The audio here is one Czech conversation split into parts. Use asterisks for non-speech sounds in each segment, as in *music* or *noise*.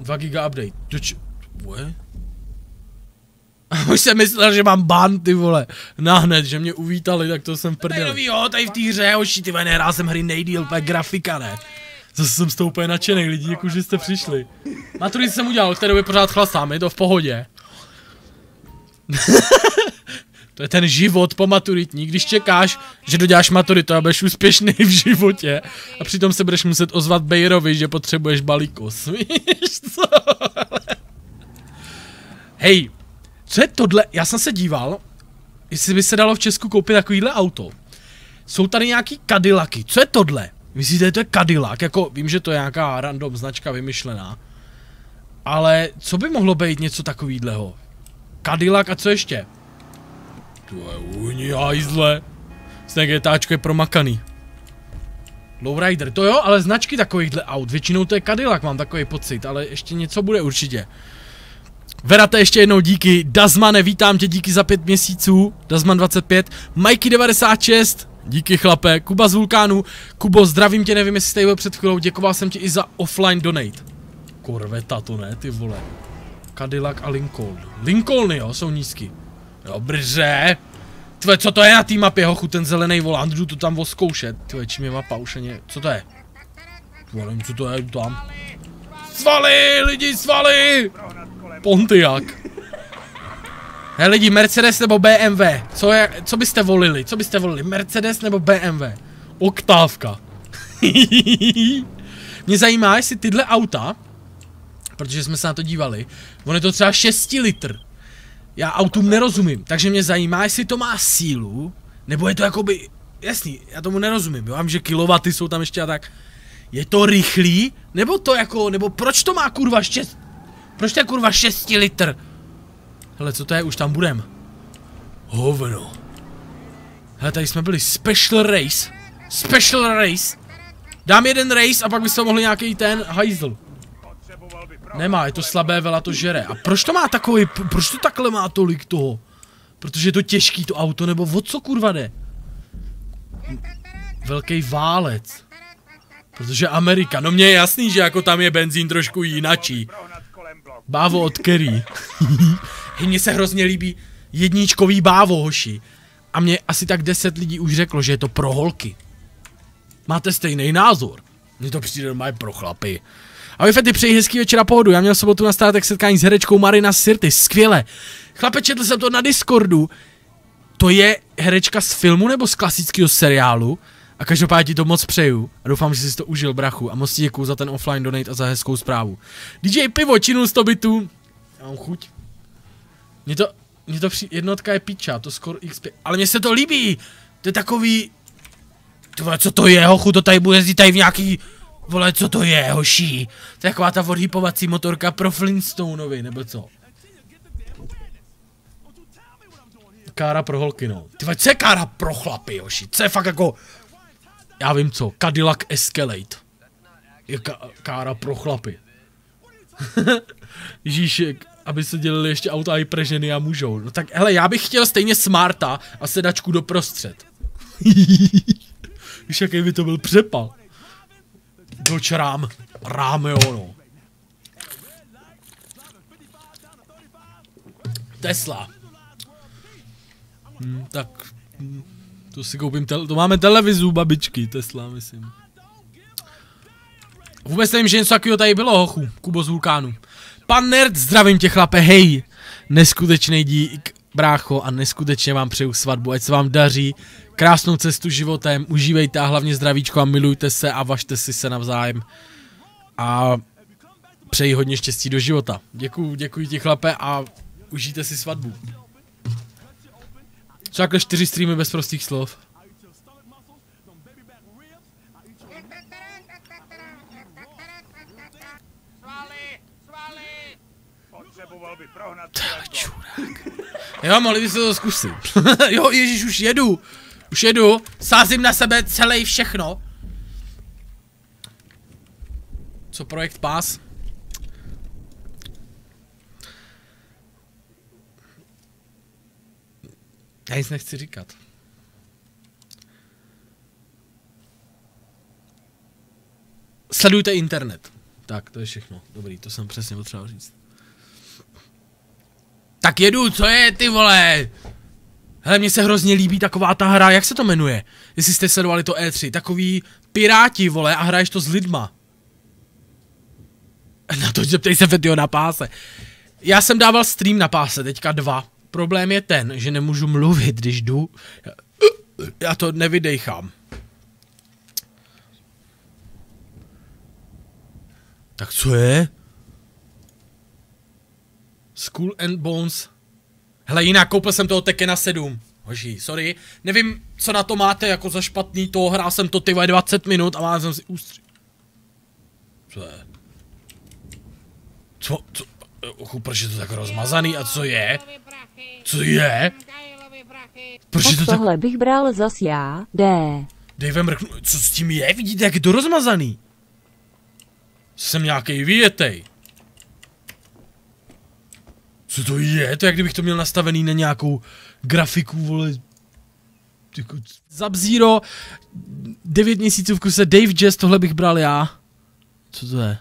2 giga update. Doč... What? *laughs* Už jsem myslel, že mám ban, ty vole. Nahned, že mě uvítali, tak to jsem v prdeli. Tady jo, tady v té hře, hoši, ty vole, nehrál jsem hry nejdíl, úplně grafika, ne. Zase jsem z toho úplně nadšený, lidi, jako že jste přišli. Maturitu jsem udělal, v té době pořád chlasám, je to v pohodě. *laughs* to je ten život po maturitní, když čekáš, že doděláš maturitu a budeš úspěšný v životě a přitom se budeš muset ozvat Bejrovi, že potřebuješ balíkos, *laughs* víš co? Hej, co je tohle? Já jsem se díval, jestli by se dalo v Česku koupit takovýhle auto. Jsou tady nějaký Cadillacy, co je tohle? Myslíte, že to je Cadillac? Jako, vím, že to je nějaká random značka vymyšlená. Ale co by mohlo být něco takovýhleho? Cadillac a co ještě? To je uhni hajzle. Snad GTAčko je promakaný. Lowrider, to jo, ale značky takovýchhle aut, většinou to je Cadillac, mám takový pocit, ale ještě něco bude určitě. Verate ještě jednou díky, Dazmane, vítám tě, díky za pět měsíců, Dazman 25, Mikey 96, díky chlape, Kuba z Vulkánu, Kubo, zdravím tě, nevím jestli jste byl před chvilou, děkoval jsem ti i za offline donate. Korveta to ne, ty vole. Cadillac a Lincoln. Lincolny jo, jsou nízky. Dobře. Tvoje, co to je na té mapě, hochu, ten zelený volant, jdu to tam oskoušet. Tvoje, čím je mapa už ani, co to je? Nevím, co to je, tam. Svaly, lidi, svaly! Pontiac. Hej lidi, Mercedes nebo BMW? Co, je, co byste volili? Co byste volili? Mercedes nebo BMW? Oktávka. *laughs* Mě zajímá, jestli tyhle auta, protože jsme se na to dívali, on je to třeba 6 litr. Já autům nerozumím, takže mě zajímá, jestli to má sílu, nebo je to jakoby, jasný, já tomu nerozumím, jo, vím, že kilowaty jsou tam ještě a tak. Je to rychlý, nebo to jako, nebo proč to má kurva 6, proč to je kurva 6 litr? Hele, co to je, už tam budem. Hovno. Hele, tady jsme byli special race. Special race. Dám jeden race a pak byste mohli nějaký ten hajzl. Nemá, je to slabé, vela to žere. A proč to má takový, proč to takhle má tolik toho? Protože je to těžký to auto, nebo o co kurva jde? Velký válec. Protože Amerika, no mně je jasný, že jako tam je benzín trošku jinačí. Bávo od Kerry. *laughs* Mně se hrozně líbí jedničkový bávo, hoši. A mě asi tak deset lidí už řeklo, že je to pro holky. Máte stejný názor? Mně to přijde normálně pro chlapy. A vy fety přeji hezký večer a pohodu. Já měl sobotu na státek setkání s herečkou Marina Sirty. Skvěle. Chlape, četl jsem to na Discordu. To je herečka z filmu nebo z klasického seriálu? A každopádně ti to moc přeju a doufám, že jsi to užil, brachu. A moc ti děkuju za ten offline donate a za hezkou zprávu. DJ Pivo, činu 100 bitů. Já mám chuť. Mně to, mně to při, jednotka je piča, to skoro XP, ale mně se to líbí. To je takový, Tyhle, co to je, hochu, to tady bude jezdit v nějaký, vole, co to je, hoší. To je taková ta odhýpovací motorka pro Flintstoneovi, nebo co? Kára pro holky, no. Tyhle, co je kára pro chlapy, hoši? Co je fakt jako, já vím co, Cadillac Escalade. Je kára pro chlapy. *laughs* Ježíšek, aby se dělali ještě auta i pre ženy a mužou. No tak hele, já bych chtěl stejně smarta a sedačku doprostřed. *laughs* Víš, jaký by to byl přepal. Doč rám. Rám, jo, no. Tesla. Hm, tak, hm, to si koupím, to máme televizu babičky, Tesla, myslím. Vůbec nevím, že něco takového tady bylo, hochu, Kubo z Vulkánu. Pan Nerd, zdravím tě chlape, hej! Neskutečný dík, brácho, a neskutečně vám přeju svatbu, ať se vám daří, krásnou cestu životem, užívejte a hlavně zdravíčko a milujte se a vašte si se navzájem. A přeji hodně štěstí do života. Děkuji, děkuji ti chlape a užijte si svatbu. Co takhle čtyři streamy bez prostých slov? Jo, mohli byste to zkusit. *laughs* jo, Ježíš, už jedu. Už jedu. Sázím na sebe celý všechno. Co projekt pás? Já nic nechci říkat. Sledujte internet. Tak, to je všechno. Dobrý, to jsem přesně potřeboval říct. Tak jedu, co je ty vole? Hele, mně se hrozně líbí taková ta hra, jak se to jmenuje? Jestli jste sledovali to E3, takový piráti, vole, a hraješ to s lidma. *laughs* Na to zeptej se Fetio na páse. Já jsem dával stream na páse, teďka dva. Problém je ten, že nemůžu mluvit, když jdu. Já to nevydejchám. Tak co je? School and Bones. Hele, jinak koupil jsem toho Tekena 7. Hoží, sorry. Nevím, co na to máte jako za špatný to, hrál jsem to ty 20 minut a mám jsem si ústří. Co je? Co, co, ochu, proč je to tak rozmazaný a co je? Co je? Proč je to tak... tohle bych bral zas já, D. Dave mrknu, co s tím je? Vidíte, jak je to rozmazaný? Jsem nějaký vyjetej. Co to je? To je, jak kdybych to měl nastavený na nějakou grafiku, vole. Jako Sub-Zero, 9 měsíců v kuse, Dave Jazz, tohle bych bral já. Co to je?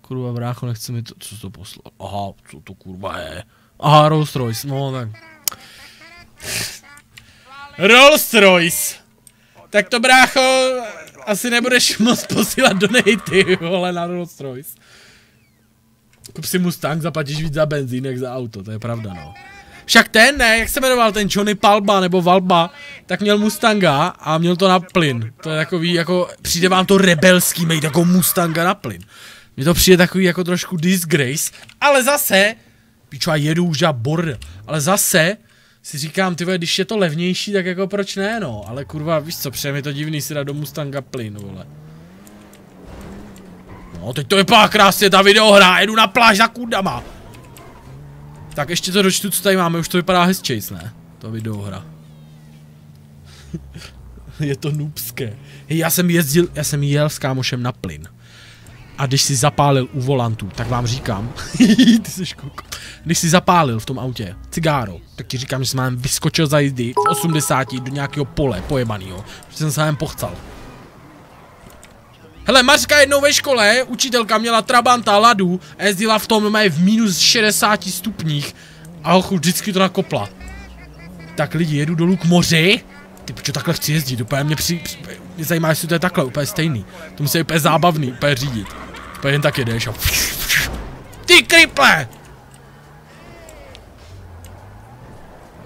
Kurva brácho, nechce mi to, co to poslal? Aha, co to kurva je? Aha, Rolls Royce, no tak. Rolls Royce. Tak to brácho, asi nebudeš moc posílat donaty, vole, na Rolls Royce. Kup si Mustang, zaplatíš víc za benzín, jak za auto, to je pravda, no. Však ten, ne, jak se jmenoval ten Johnny Palba nebo Valba, tak měl Mustanga a měl to na plyn. To je takový, jako, přijde vám to rebelský, mít jako Mustanga na plyn. Mně to přijde takový jako trošku disgrace, ale zase, pičo, a jedu už já bordel, ale zase si říkám, ty vole, když je to levnější, tak jako proč ne, no, ale kurva, víš co, přijde mi to divný si dát do Mustanga plyn, vole. No, teď to vypadá krásně, ta videohra, jedu na pláž za kudama. Tak ještě to dočtu, co tady máme, už to vypadá hezčejc, ne? To videohra. *laughs* je to noobské. Hej, já jsem jezdil, já jsem jel s kámošem na plyn. A když si zapálil u volantu, tak vám říkám, *laughs* ty jsi koko. Když si zapálil v tom autě cigáro, tak ti říkám, že jsem vám vyskočil za jízdy v 80 do nějakého pole pojebanýho, protože jsem se vám pochcal. Hele, Mařka jednou ve škole, učitelka měla Trabanta Ladu a jezdila v tom v minus 60 stupních a hochu vždycky to nakopla. Tak lidi, jedu dolů k moři, ty proč takhle chci jezdit, úplně mě při, při mě zajímá, jestli to je takhle, úplně stejný. To musí úplně zábavný, úplně řídit. Úplně jen tak jedeš a... *laughs* Ty kriple!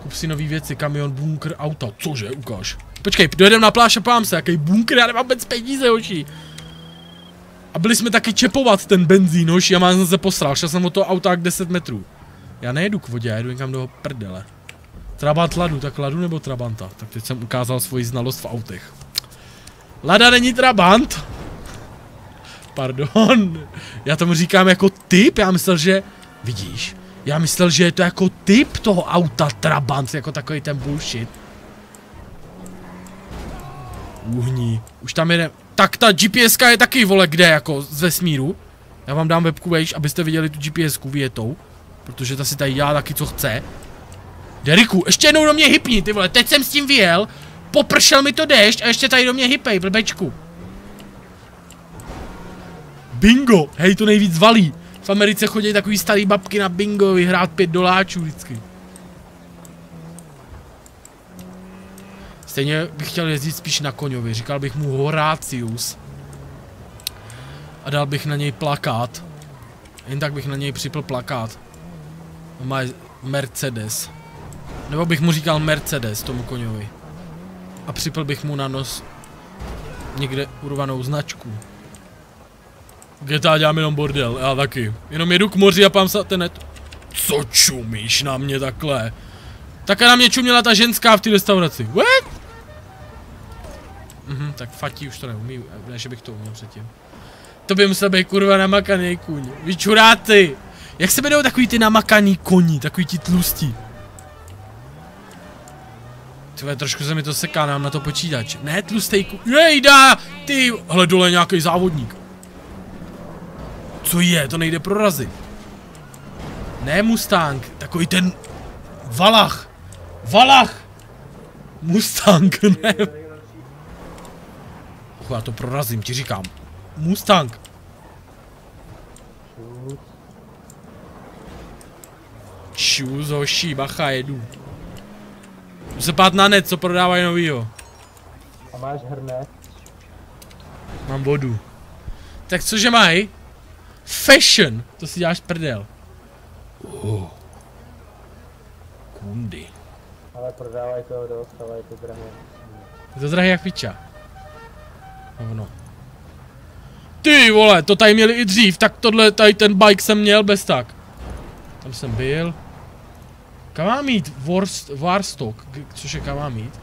Kup si nový věci, kamion, bunkr, auta, cože, ukáž. Počkej, dojedem na pláž a pám se, jaký bunkr, já nemám vůbec peníze, hoši. A byli jsme taky čepovat ten benzín, hoši, já mám se posral, šel jsem od toho auta jak 10 metrů. Já nejedu k vodě, já jedu někam do prdele. Trabant Ladu, tak Ladu nebo Trabanta? Tak teď jsem ukázal svoji znalost v autech. Lada není Trabant. Pardon. Já tomu říkám jako typ, já myslel, že... Vidíš? Já myslel, že je to jako typ toho auta Trabant, jako takový ten bullshit. Uhní. Už tam jede. Tak ta GPS je taky, vole, kde, jako z vesmíru. Já vám dám webku vejš, abyste viděli tu GPS větou. Protože ta si tady dělá taky, co chce. Deriku, ještě jednou do mě hypni, ty vole, teď jsem s tím vyjel, popršel mi to déšť a ještě tady do mě hypej, blbečku. Bingo, hej, to nejvíc valí. V Americe chodí takový starý babky na bingo vyhrát pět doláčů vždycky. Stejně bych chtěl jezdit spíš na koňovi, říkal bych mu Horatius. A dal bych na něj plakát. Jen tak bych na něj připl plakát. Má Mercedes. Nebo bych mu říkal Mercedes tomu koňovi. A připl bych mu na nos někde urvanou značku. GTA dělám jenom bordel, já taky. Jenom jedu k moři a pám net. Co čumíš na mě takhle? Také na mě čuměla ta ženská v té restauraci. What? Tak fatí už to neumí, ne, že bych to uměl předtím. To by musel být kurva namakaný kuň. Vy čuráci! Jak se jmenují takový ty namakaný koní, takový ti tlustí? Tyhle, trošku se mi to seká, nám na to počítač. Ne, tlustej ku... Jejda! Ty, hele, dole nějaký závodník. Co je? To nejde prorazit. Ne Mustang, takový ten... Valach. Valach! Mustang, *laughs* ne. Och, já to prorazím, ti říkám. Mustang. Čus, hoší, bacha, jedu. Jdu se pát na net, co prodávají novýho. A máš hrnet? Mám vodu. Tak cože mají? Fashion! To si děláš prdel. Oh. Kundy. Ale prodávají toho dost, ale je to drahé. Je to drahý jak piča. Hovno. Ty vole, to tady měli i dřív, tak tohle, tady ten bike jsem měl bez tak. Tam jsem byl. Kam mám jít? Warst, Warstock, což je kam mám jít?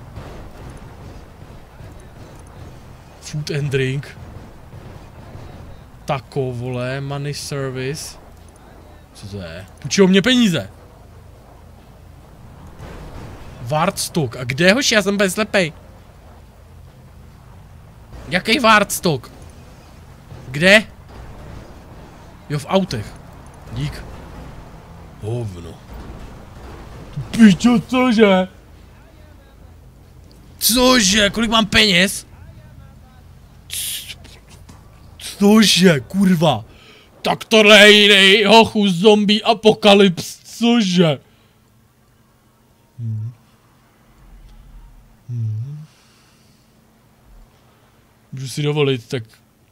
Food and drink. Tako, vole, money service. Co to je? Půjčil mě peníze. Warstock, a kde hoši, já jsem slepej. Jaký Warstock? Kde? Jo, v autech. Dík. Hovno. Pičo, cože? Cože? Kolik mám peněz? Cože, kurva? Tak tohle je jiný hochu zombie apokalyps, cože? Hmm. Hmm. Můžu si dovolit, tak...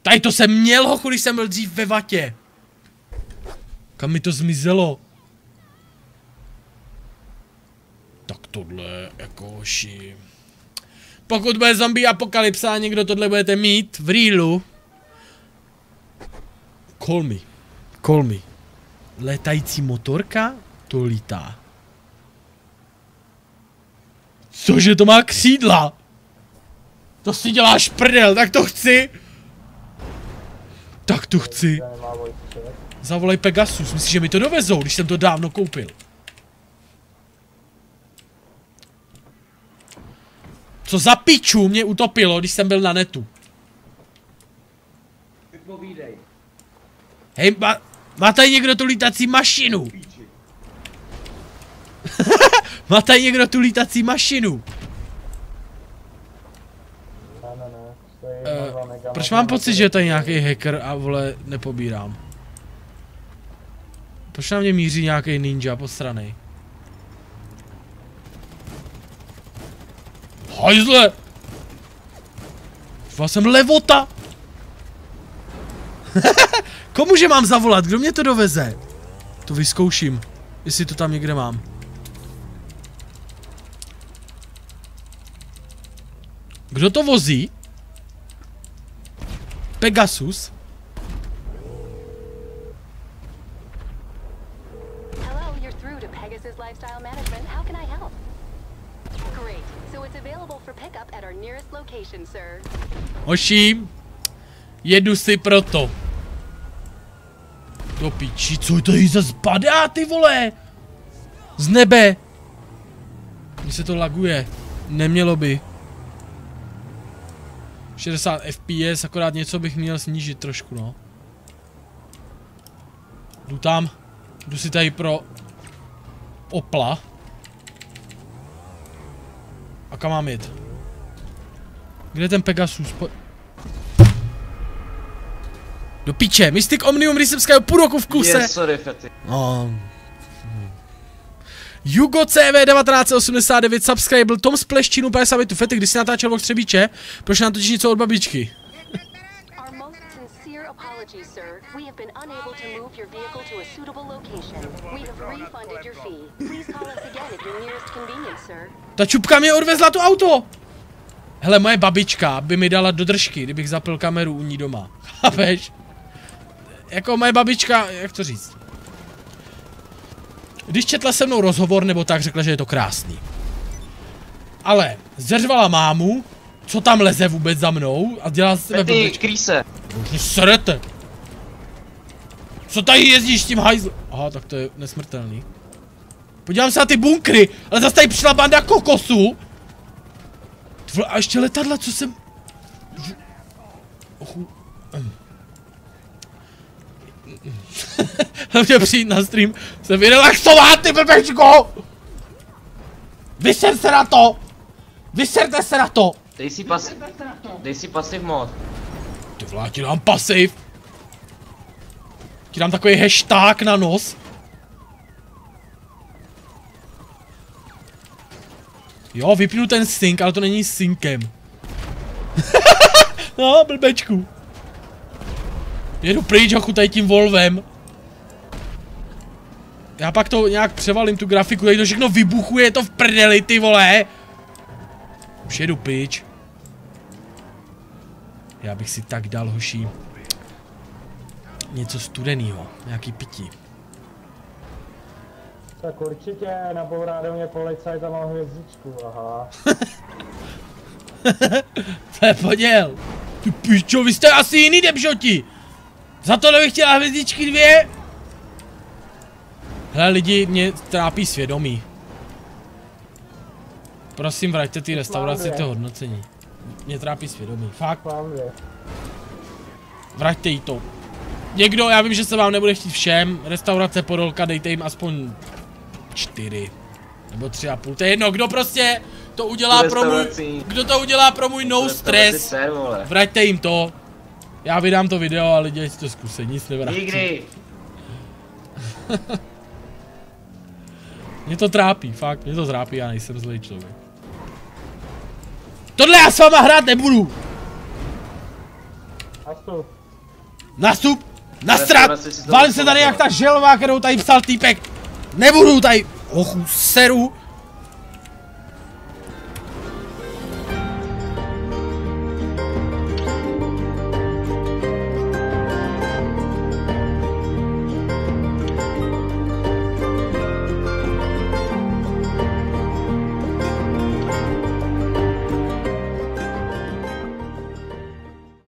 Tady to jsem měl hochu, když jsem byl dřív ve vatě. Kam mi to zmizelo? Tak tohle, jako hoši... Pokud bude zombie apokalypsa a někdo tohle budete mít v reelu, call me. Call me. Letající motorka? To lítá. Cože to má křídla? To si děláš prdel, tak to chci. Tak to chci. Zavolej Pegasus, myslíš, že mi to dovezou, když jsem to dávno koupil? Co za piču mě utopilo, když jsem byl na netu? Hej, má, má tady někdo tu lítací mašinu? *laughs* má tady někdo tu lítací mašinu? Ne, ne, ne. Mega, Proč mám pocit, že je tady nějaký hacker a vole nepobírám? Proč na mě míří nějaký ninja po straně? Hajzle! Dva jsem levota! *laughs* Komuže mám zavolat? Kdo mě to doveze? To vyzkouším, jestli to tam někde mám. Kdo to vozí? Pegasus? Hello, you're through to Pegasus Lifestyle Management. How can I help? Great. So it's available for pickup at our nearest location, sir. Hoši, jedu si proto. Do piči, co to jí zase padá, ty vole? Z nebe. Mně se to laguje. Nemělo by. 60 FPS, akorát něco bych měl snížit trošku, no. Jdu tam. Jdu si tady pro Opla. A kam mám jít? Kde je ten Pegasus? Po... Do piče, Mystic Omnium Rysevského půl roku v kuse. Yes, sorry, Fety. No. Jugo CV 1989 subscribe Tom z Pleštinu 50 bitů Fety, když si natáčel vlog Třebíče, proč nám totiž něco od babičky? Ta čupka mě odvezla to auto! Hele, moje babička by mi dala do držky, kdybych zapil kameru u ní doma. *laughs* Chápeš? Jako moje babička, jak to říct? Když četla se mnou rozhovor nebo tak, řekla, že je to krásný. Ale zřvala mámu, co tam leze vůbec za mnou a dělá se Fety, krý se. Už serete. Co tady jezdíš s tím hajzl... Aha, tak to je nesmrtelný. Podívám se na ty bunkry, ale zase tady přišla banda kokosů. Ty vole, a ještě letadla, co jsem... Ochu... Hlavně přijít na stream, jsem vyrelaxovat, ty blbečko! Vyser se na to! Vyserte se na to! Dej si pas... Dej si pasiv mod. Ty vole, já ti dám pasiv. Ti dám takový hashtag na nos. Jo, vypnu ten sync, ale to není synkem. *laughs* no, blbečku. Jedu pryč hochu tady tím Volvem. Já pak to nějak převalím tu grafiku, tady to všechno vybuchuje, je to v prdeli, ty vole. Už jedu pryč. Já bych si tak dal, hoší. Něco studenýho, nějaký pití. Tak určitě nabourá do mě policajt a mám hvězdičku, aha. *laughs* To je poděl. Ty pičo, vy jste asi jiný debžoti. Za to bych chtěla hvězdičky dvě. Hele lidi, mě trápí svědomí. Prosím, vraťte ty restauraci to hodnocení. Mě trápí svědomí. Fakt, vraťte jí to. Někdo, já vím, že se vám nebude chtít všem, restaurace Podolka, dejte jim aspoň čtyři. Nebo tři a půl, to je jedno, kdo prostě to udělá pro můj, kdo to udělá pro můj no stres. Ser, vole. Vraťte jim to. Já vydám to video a lidi ať si to zkusí, nic nevrátí. Nikdy. *laughs* Mě to trápí, fakt, mě to trápí, já nejsem zlý člověk. Tohle já s váma hrát nebudu! Astu, Nastup! Nastrat! Valím se tady jak ta želva, kterou tady psal týpek! Nebudu tady! Ochu, seru!